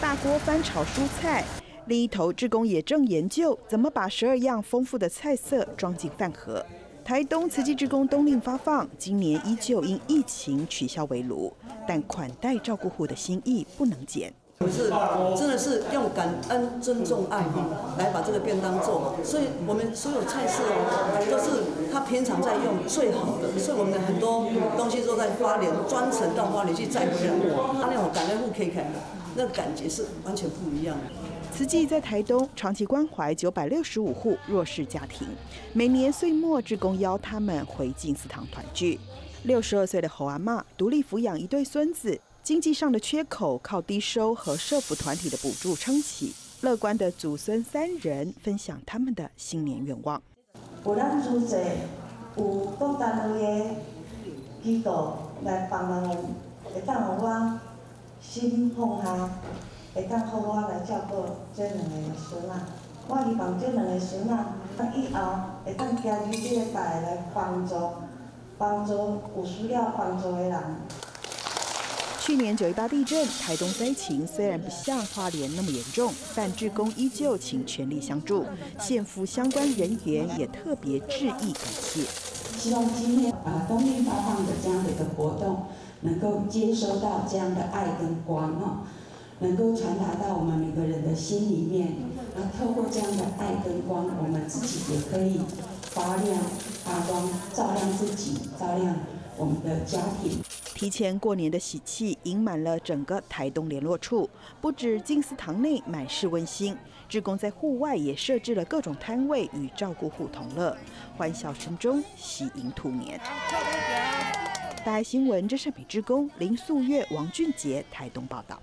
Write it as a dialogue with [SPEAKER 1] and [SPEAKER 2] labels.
[SPEAKER 1] 大锅翻炒蔬菜。另一头，志工也正研究怎么把十二样丰富的菜色装进饭盒。台东慈济志工冬令发放，今年依旧因疫情取消围炉，但款待照顾户的心意不能减。
[SPEAKER 2] 是，真的是用感恩、尊重、爱哈来把这个便当做。所以我们所有菜色都是他平常在用最好的，所以我们的很多东西都在花莲专程到花莲去载回来，他那种感恩户 K K 的，那感觉是完全不一样的。
[SPEAKER 1] 慈济在台东长期关怀九百六十五户弱势家庭，每年岁末志工邀他们回进祠堂团聚。六十二岁的侯阿妈独立抚养一对孙子，经济上的缺口靠低收和社福团体的补助撑起。乐观的祖孙三人分享他们的新年愿望。
[SPEAKER 3] 有咱祖籍，有各单位的机构来帮忙，会当我心放下。会当好我来照顾这两个孙仔，我希望这两个孙仔以后会当加入这个台来帮助帮助有需要帮助的人。
[SPEAKER 1] 去年九一八地震，台东灾情虽然不像花莲那么严重，但志工依旧请全力相助，县府相关人员也特别致意感谢。
[SPEAKER 4] 希望今天啊冬令发放的这样的一个活动，能够接收到这样的爱跟光哦。能够传达到我们每个人的心里面，那透过这样的爱跟光，我们自己也可以发亮发光，照亮自己，照亮我们的家庭。
[SPEAKER 1] 提前过年的喜气盈满了整个台东联络处，不止金丝堂内满是温馨，职工在户外也设置了各种摊位与照顾户同乐，欢笑声中喜迎兔年。大爱新闻，这是美之工林素月、王俊杰台东报道。